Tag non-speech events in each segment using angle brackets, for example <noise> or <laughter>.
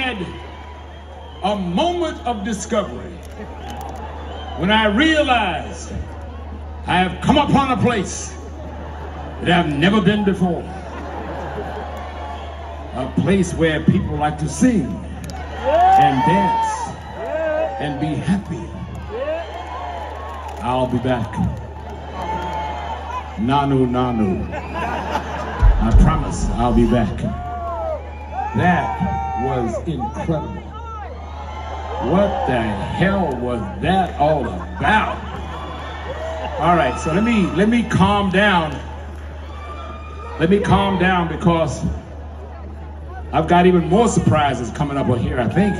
Had a moment of discovery when I realized I have come upon a place that I've never been before. A place where people like to sing and dance and be happy. I'll be back. Nanu, nanu. I promise I'll be back. That was incredible. What the hell was that all about? All right, so let me let me calm down. Let me calm down because I've got even more surprises coming up on here, I think.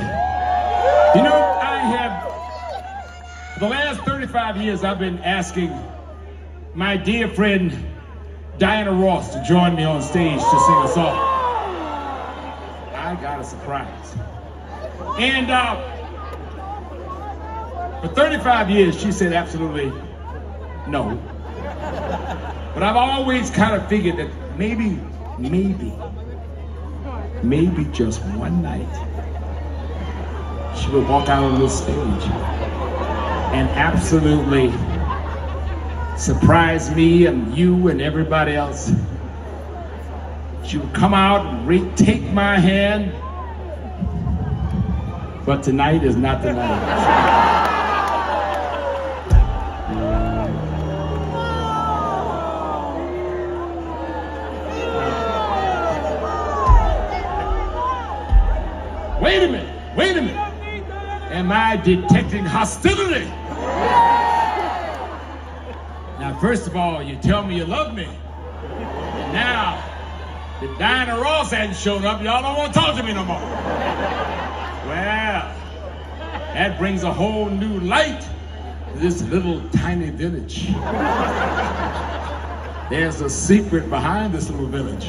You know, I have, for the last 35 years, I've been asking my dear friend Diana Ross to join me on stage to sing a song. Got a surprise. And uh, for 35 years, she said absolutely no. But I've always kind of figured that maybe, maybe, maybe just one night, she would walk out on this stage and absolutely surprise me and you and everybody else. She would come out and take my hand, but tonight is not the night. Wait a minute, wait a minute. Am I detecting hostility? Now, first of all, you tell me you love me. And now, if Diana Ross hadn't shown up, y'all don't want to talk to me no more. Well, that brings a whole new light to this little tiny village. There's a secret behind this little village.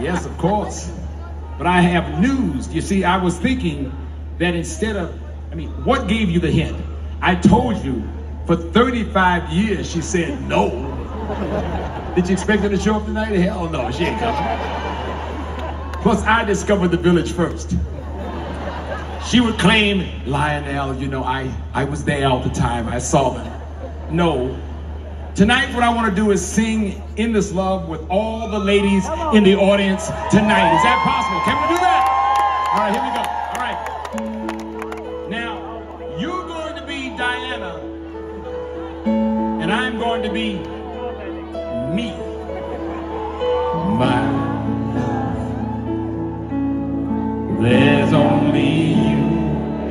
Yes, of course. But I have news. You see, I was thinking that instead of, I mean, what gave you the hint? I told you for 35 years she said no. Did you expect her to show up tonight? Hell oh, no, she ain't coming. Plus, I discovered the village first. She would claim, Lionel, you know, I, I was there all the time. I saw them. No, Tonight, what I want to do is sing Endless Love with all the ladies in the audience tonight. Is that possible? Can we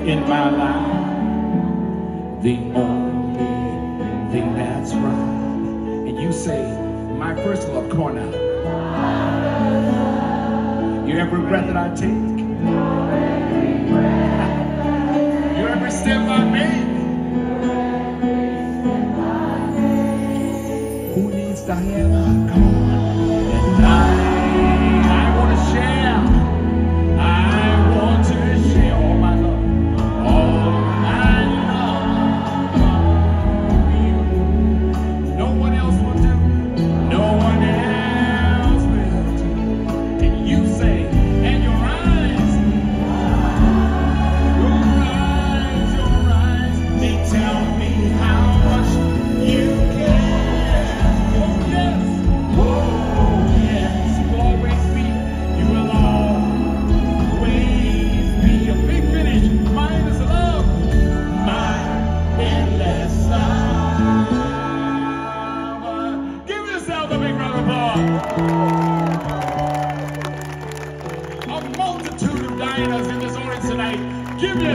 in my life. The only thing that's right And you say, my first love, now. You every breath that I take. You every step I make. Who needs Diana?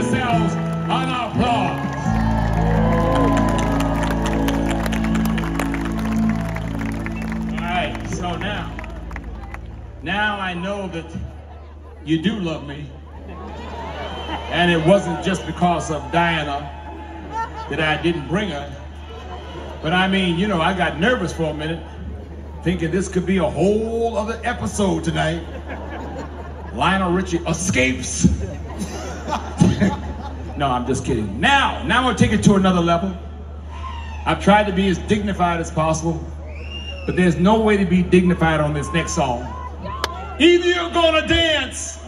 Yourselves an applause. So now, now I know that you do love me. And it wasn't just because of Diana that I didn't bring her. But I mean, you know, I got nervous for a minute, thinking this could be a whole other episode tonight. Lionel Richie escapes. <laughs> no, I'm just kidding. Now, now I'm gonna take it to another level. I've tried to be as dignified as possible, but there's no way to be dignified on this next song. Either you're gonna dance